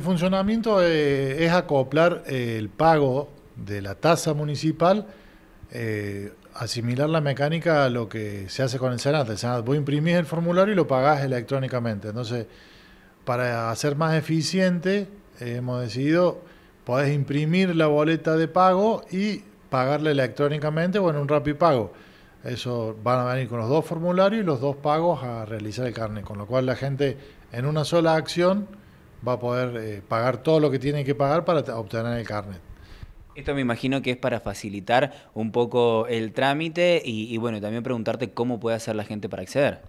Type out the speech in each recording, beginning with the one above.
El funcionamiento eh, es acoplar eh, el pago de la tasa municipal, eh, asimilar la mecánica a lo que se hace con el Senat. Vos imprimís el formulario y lo pagás electrónicamente. Entonces, para hacer más eficiente, hemos decidido, podés imprimir la boleta de pago y pagarla electrónicamente o en un pago. Eso van a venir con los dos formularios y los dos pagos a realizar el carnet, con lo cual la gente en una sola acción va a poder eh, pagar todo lo que tiene que pagar para obtener el carnet. Esto me imagino que es para facilitar un poco el trámite y, bueno, también preguntarte cómo puede hacer la gente para acceder.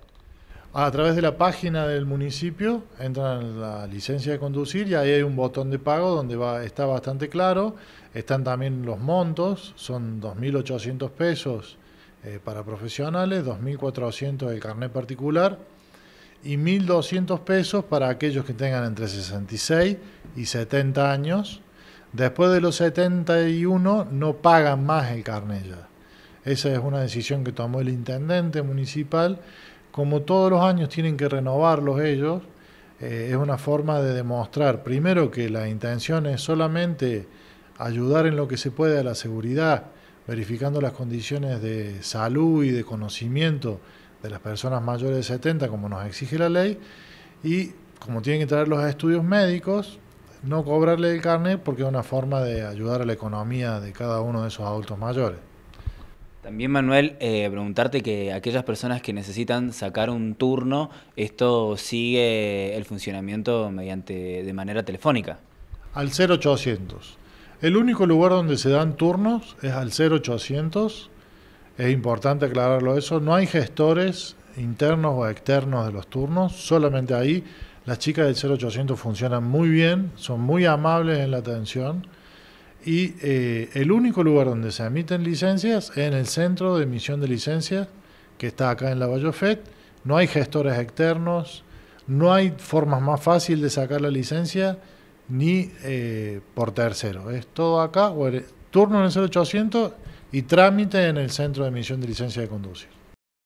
A través de la página del municipio entran en la licencia de conducir y ahí hay un botón de pago donde va, está bastante claro. Están también los montos, son 2.800 pesos eh, para profesionales, 2.400 el carnet particular y 1.200 pesos para aquellos que tengan entre 66 y 70 años. Después de los 71 no pagan más el carnet ya. Esa es una decisión que tomó el intendente municipal. Como todos los años tienen que renovarlos ellos, eh, es una forma de demostrar, primero, que la intención es solamente ayudar en lo que se puede a la seguridad, verificando las condiciones de salud y de conocimiento de las personas mayores de 70, como nos exige la ley, y como tienen que traer los estudios médicos, no cobrarle el carnet porque es una forma de ayudar a la economía de cada uno de esos adultos mayores. También, Manuel, eh, preguntarte que aquellas personas que necesitan sacar un turno, ¿esto sigue el funcionamiento mediante de manera telefónica? Al 0800. El único lugar donde se dan turnos es al 0800 es importante aclararlo eso. No hay gestores internos o externos de los turnos, solamente ahí. Las chicas del 0800 funcionan muy bien, son muy amables en la atención y eh, el único lugar donde se emiten licencias es en el centro de emisión de licencias que está acá en la Bayofet. No hay gestores externos, no hay formas más fáciles de sacar la licencia ni eh, por tercero. Es todo acá, o turno en el 0800 y trámite en el Centro de Emisión de Licencia de Conducir.